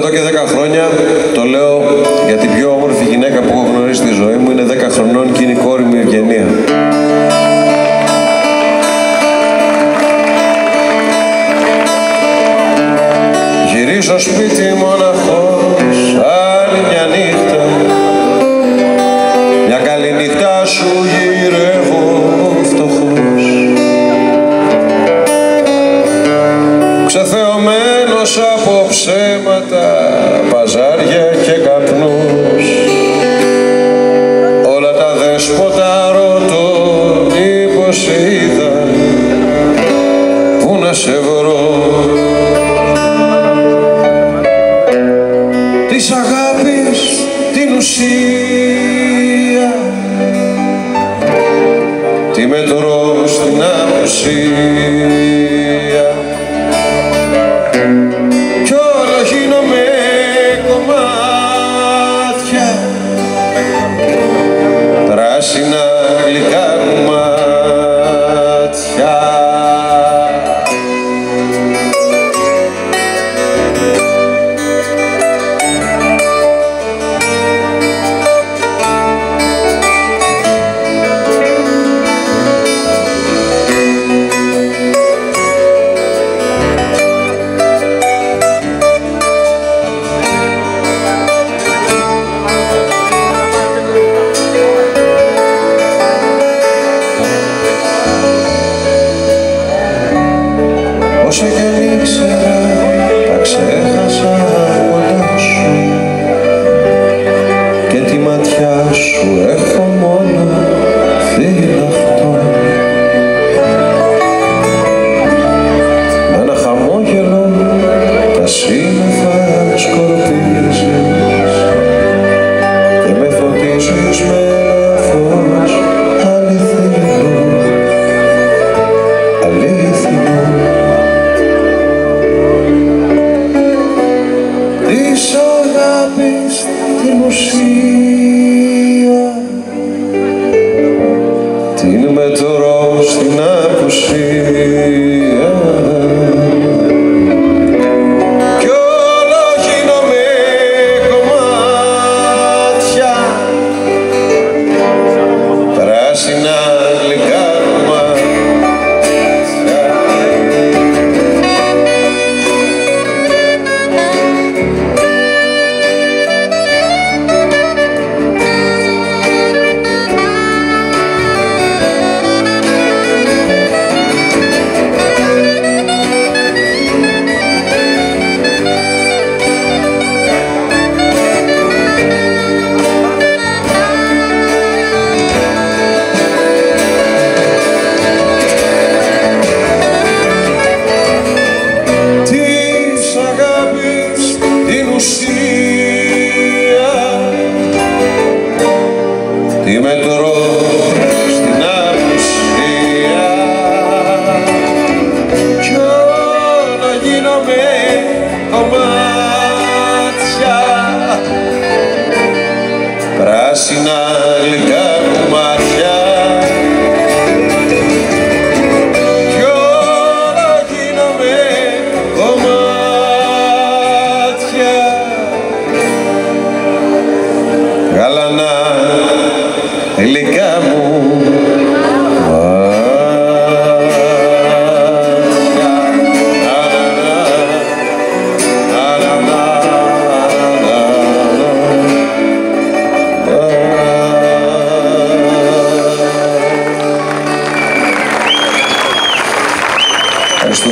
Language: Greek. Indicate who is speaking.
Speaker 1: και 10 χρόνια, το λέω για την πιο όμορφη γυναίκα που έχω γνωρίσει στη ζωή μου, είναι 10 χρονών και είναι η κόρη μου η Ευγενία. Γυρίζω σπίτι μοναχός άλλη μια νύχτα Μια καλή νύχτα σου γυρεύω φτωχός Ξεθεωμένος από ψέματα, σε βρω της αγάπης την ουσία. Τη μετρώ στην απουσία. Κι όλα γίνομαι κομμάτια. Πράσινα chicken την ουσία την μετρώ στην απουσία γάλανα γλυκά μου.